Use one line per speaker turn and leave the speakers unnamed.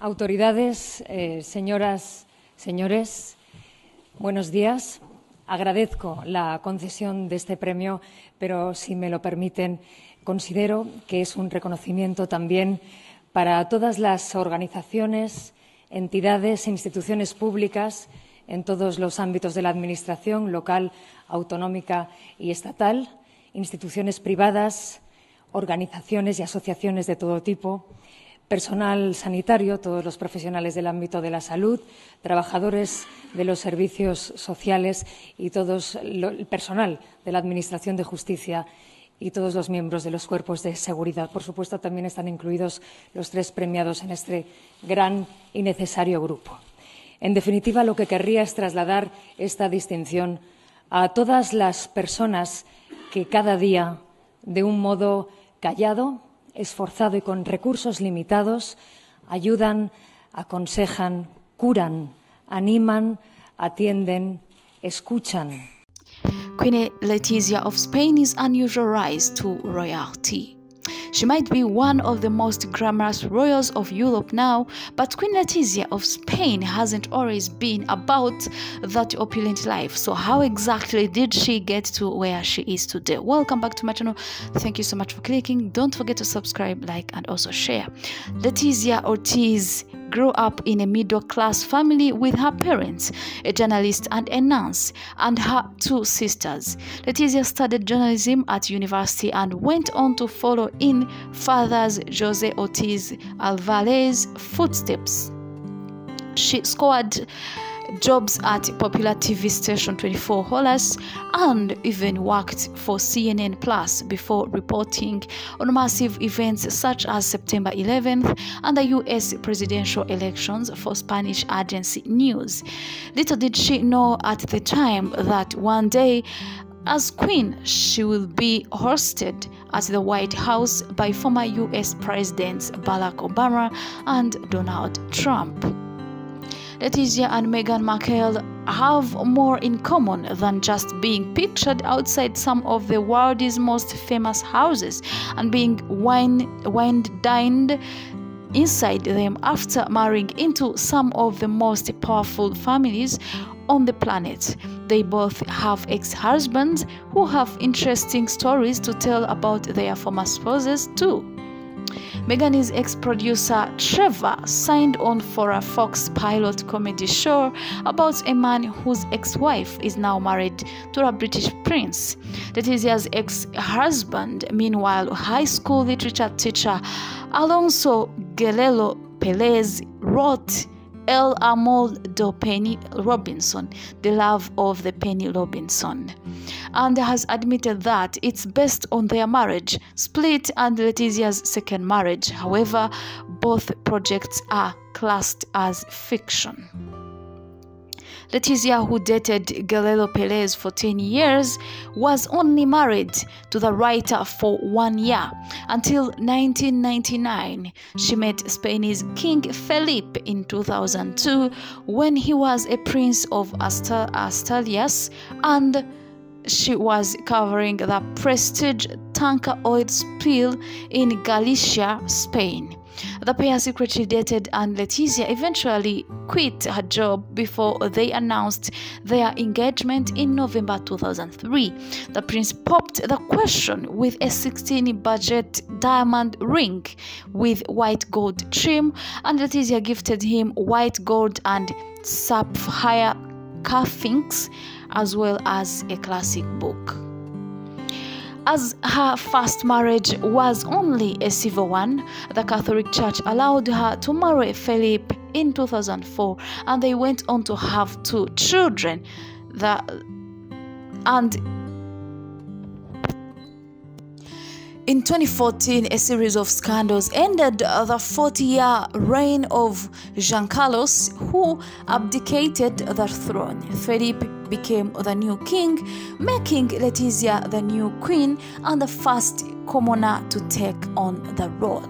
Autoridades, eh, señoras, señores, buenos días. Agradezco la concesión de este premio, pero si me lo permiten, considero que es un reconocimiento también para todas las organizaciones, entidades e instituciones públicas en todos los ámbitos de la Administración local, autonómica y estatal, instituciones privadas, organizaciones y asociaciones de todo tipo, personal sanitario, todos los profesionales del ámbito de la salud, trabajadores de los servicios sociales y todo el personal de la Administración de Justicia y todos los miembros de los cuerpos de seguridad. Por supuesto, también están incluidos los tres premiados en este gran y necesario grupo. En definitiva, lo que querría es trasladar esta distinción a todas las personas que cada día, de un modo callado, esforzado y con recursos limitados, ayudan, aconsejan, curan, animan, atienden, escuchan.
Queen Letizia of Spain is unusual rise to royalty. She might be one of the most glamorous royals of Europe now, but Queen Letizia of Spain hasn't always been about that opulent life. So, how exactly did she get to where she is today? Welcome back to my channel. Thank you so much for clicking. Don't forget to subscribe, like, and also share. Letizia Ortiz grew up in a middle class family with her parents, a journalist and a nurse, and her two sisters. Letizia studied journalism at university and went on to follow in father's Jose Ortiz Alvarez footsteps. She scored jobs at popular TV station 24 Horas and even worked for CNN Plus before reporting on massive events such as September 11th and the US presidential elections for Spanish agency News. Little did she know at the time that one day as queen, she will be hosted at the White House by former US Presidents Barack Obama and Donald Trump. Letizia and Meghan Markle have more in common than just being pictured outside some of the world's most famous houses and being wine, wine dined inside them after marrying into some of the most powerful families on the planet. They both have ex husbands who have interesting stories to tell about their former spouses, too. Meghan's ex producer Trevor signed on for a Fox pilot comedy show about a man whose ex wife is now married to a British prince. Letizia's ex husband, meanwhile, high school literature teacher Alonso Guerrero Perez, wrote El Amor de Penny Robinson, The Love of the Penny Robinson, and has admitted that it's based on their marriage, Split and Letizia's second marriage. However, both projects are classed as fiction. Letizia, who dated Guerrero Perez for 10 years, was only married to the writer for one year. Until 1999, she met Spain's King Felipe in 2002 when he was a prince of Asturias and she was covering the prestige tanker oil spill in Galicia, Spain. The pair secretly dated and Letizia eventually quit her job before they announced their engagement in November 2003. The prince popped the question with a 16 baguette diamond ring with white gold trim, and Letizia gifted him white gold and sapphire cufflinks as well as a classic book. As her first marriage was only a civil one, the Catholic Church allowed her to marry Philip in 2004 and they went on to have two children. The, and In 2014, a series of scandals ended the 40 year reign of Juan Carlos, who abdicated the throne. Philip became the new king, making Letizia the new queen and the first commoner to take on the role.